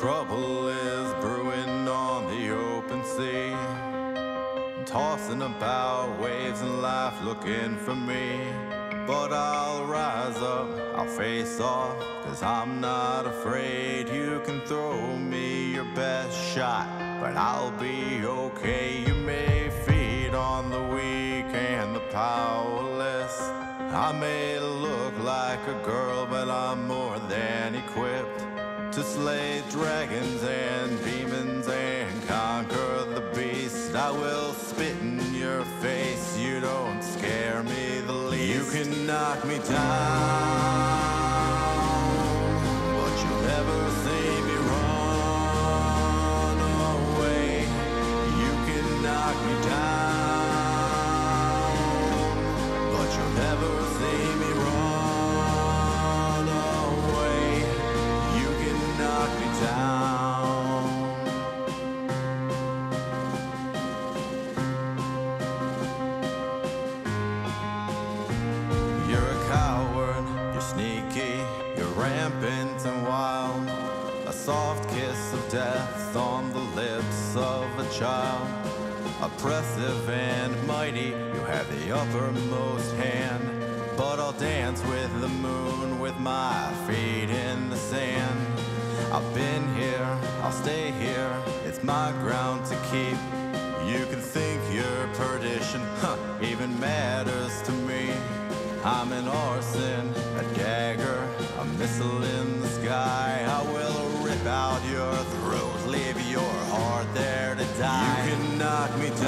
Trouble is brewing on the open sea. Tossing about waves in life looking for me. But I'll rise up, I'll face off, cause I'm not afraid. You can throw me your best shot, but I'll be okay. You may feed on the weak and the powerless. I may look like a girl, but I'm more than equipped to slay dragons and demons and conquer the beast. I will spit in your face, you don't scare me the least. You can knock me down, you're rampant and wild. A soft kiss of death on the lips of a child. Oppressive and mighty, you have the uppermost hand. But I'll dance with the moon with my feet in the sand. I've been here, I'll stay here, it's my ground to keep. You can think your perdition huh, even matters to me. I'm an arson, a dagger, a missile in the sky. I will rip out your throat, leave your heart there to die. You can knock me down,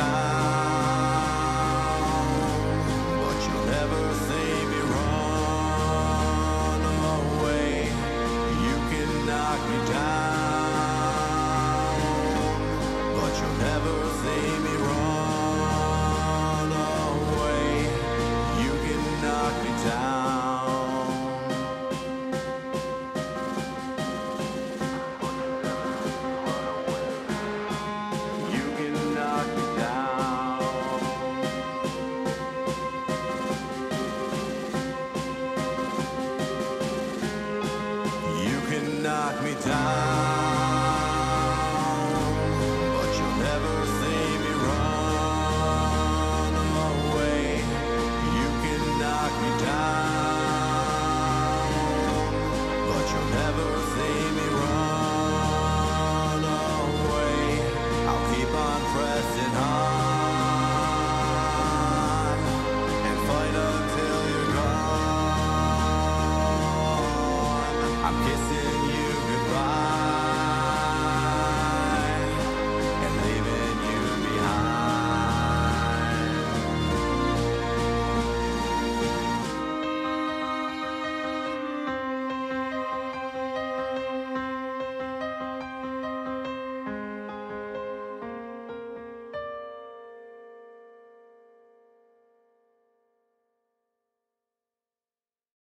but you'll never see me run away. You can knock me down, but you'll never see me run me down, but you'll never see me run away. You can knock me down, but you'll never see me run away. I'll keep on pressing on and fight until you're gone. I'm kissing.